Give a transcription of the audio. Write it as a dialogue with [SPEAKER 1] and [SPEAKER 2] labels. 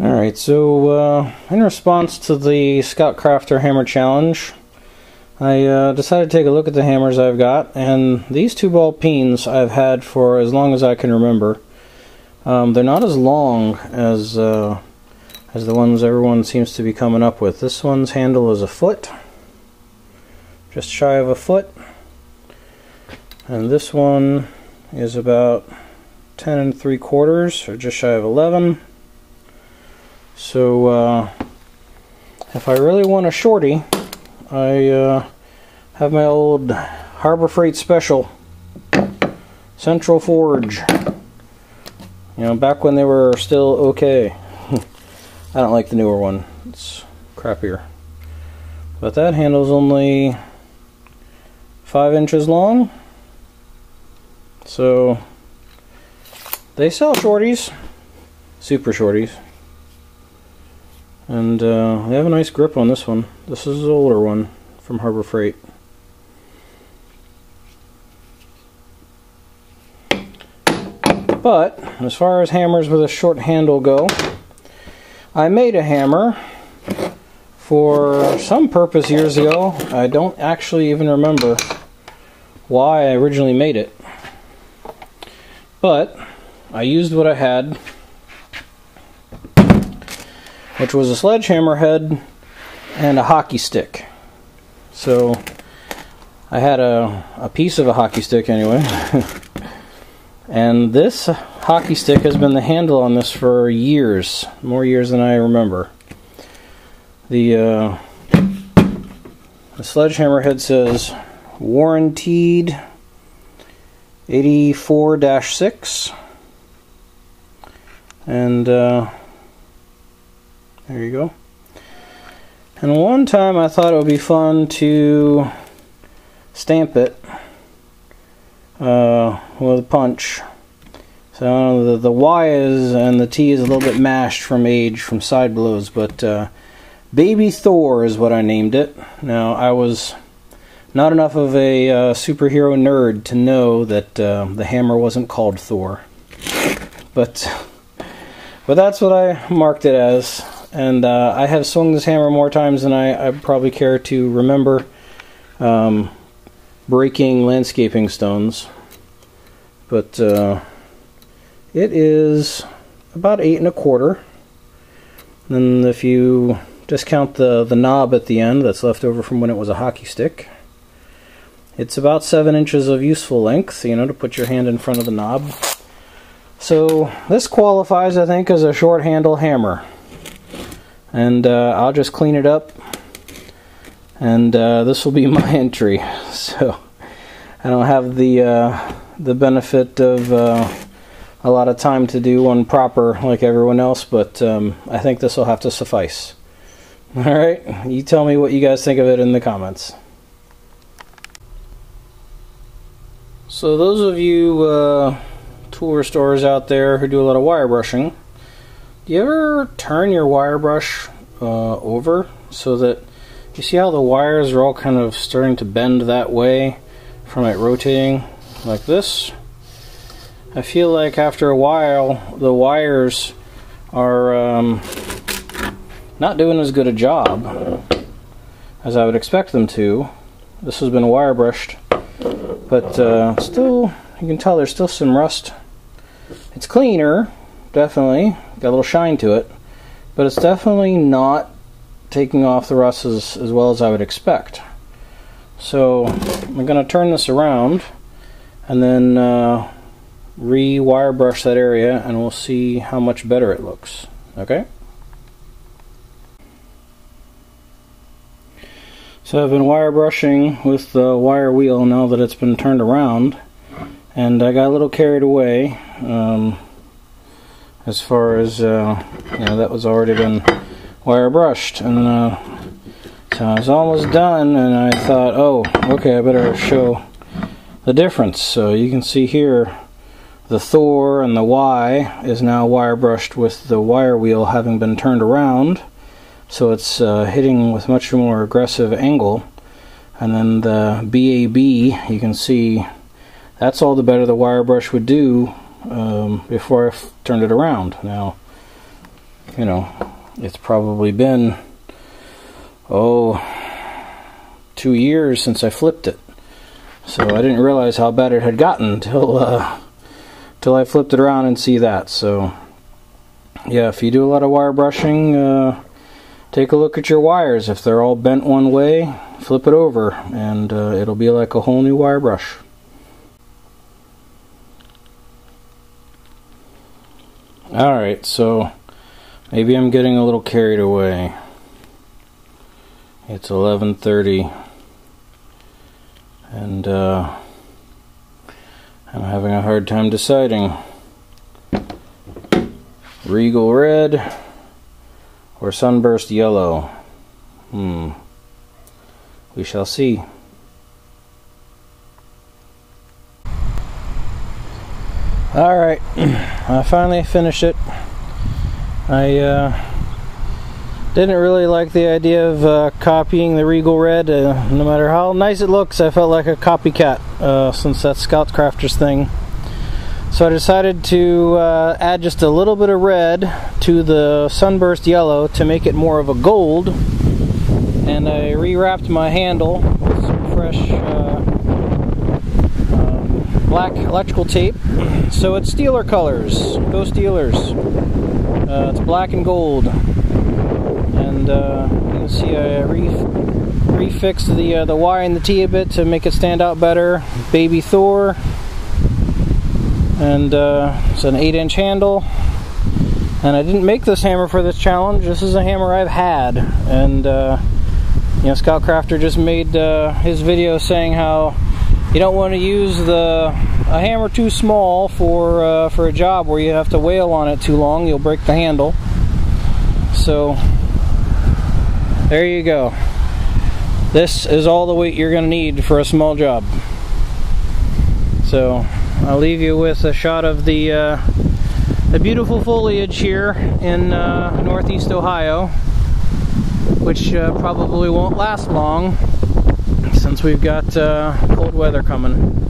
[SPEAKER 1] Alright, so uh, in response to the Scout Crafter Hammer Challenge, I uh, decided to take a look at the hammers I've got, and these two ball peens I've had for as long as I can remember. Um, they're not as long as uh, as the ones everyone seems to be coming up with. This one's handle is a foot, just shy of a foot, and this one is about 10 and 3 quarters, or just shy of 11. So, uh, if I really want a shorty, I uh, have my old Harbor Freight Special Central Forge. You know, back when they were still okay. I don't like the newer one. It's crappier. But that handle's only five inches long. So they sell shorties, super shorties. And uh, they have a nice grip on this one. This is an older one from Harbor Freight. But as far as hammers with a short handle go, I made a hammer for some purpose years ago. I don't actually even remember why I originally made it. But I used what I had which was a sledgehammer head and a hockey stick. So I had a, a piece of a hockey stick anyway. and this hockey stick has been the handle on this for years, more years than I remember. The, uh, the sledgehammer head says warranted 84 6. And uh, there you go. And one time I thought it would be fun to stamp it uh, with a punch. So the, the Y is and the T is a little bit mashed from age, from side blows, but uh, Baby Thor is what I named it. Now I was not enough of a uh, superhero nerd to know that uh, the hammer wasn't called Thor, but but that's what I marked it as and uh, I have swung this hammer more times than I, I probably care to remember um, breaking landscaping stones. But uh, it is about eight and a quarter. And if you discount the, the knob at the end that's left over from when it was a hockey stick, it's about seven inches of useful length, you know, to put your hand in front of the knob. So this qualifies, I think, as a short handle hammer and uh, I'll just clean it up. And uh, this will be my entry. So I don't have the uh, the benefit of uh, a lot of time to do one proper like everyone else but um, I think this will have to suffice. Alright you tell me what you guys think of it in the comments. So those of you uh, tool restorers out there who do a lot of wire brushing do you ever turn your wire brush uh, over so that you see how the wires are all kind of starting to bend that way from it rotating like this? I feel like after a while the wires are um, not doing as good a job as I would expect them to. This has been wire brushed, but uh, still, you can tell there's still some rust. It's cleaner, definitely, got a little shine to it, but it's definitely not taking off the rust as, as well as I would expect. So I'm going to turn this around and then uh, re-wire brush that area and we'll see how much better it looks. Okay? So I've been wire brushing with the wire wheel now that it's been turned around and I got a little carried away. Um, as far as uh, you know that was already been wire brushed. And uh, so I was almost done and I thought oh okay I better show the difference. So you can see here the Thor and the Y is now wire brushed with the wire wheel having been turned around. So it's uh, hitting with much more aggressive angle. And then the BAB you can see that's all the better the wire brush would do um, before I turned it around. Now, you know, it's probably been, oh, two years since I flipped it. So I didn't realize how bad it had gotten until, uh, till I flipped it around and see that. So, yeah, if you do a lot of wire brushing, uh, take a look at your wires. If they're all bent one way, flip it over and uh, it'll be like a whole new wire brush. Alright, so maybe I'm getting a little carried away. It's 11.30 and uh, I'm having a hard time deciding. Regal Red or Sunburst Yellow. Hmm. We shall see. Alright, I finally finished it. I uh, didn't really like the idea of uh, copying the Regal Red. Uh, no matter how nice it looks, I felt like a copycat uh, since that's Scout Crafters thing. So I decided to uh, add just a little bit of red to the Sunburst Yellow to make it more of a gold. And I rewrapped my handle with some fresh uh, black electrical tape. So it's Steeler colors. Go Steelers. Uh, it's black and gold. And uh, you can see I re refixed the, uh, the Y and the T a bit to make it stand out better. Baby Thor and uh, it's an 8 inch handle and I didn't make this hammer for this challenge this is a hammer I've had and uh, you know Scout Crafter just made uh, his video saying how you don't want to use the a hammer too small for uh, for a job where you have to wail on it too long you'll break the handle. So there you go. This is all the weight you're going to need for a small job. So I'll leave you with a shot of the uh, the beautiful foliage here in uh, northeast Ohio, which uh, probably won't last long since we've got uh, cold weather coming.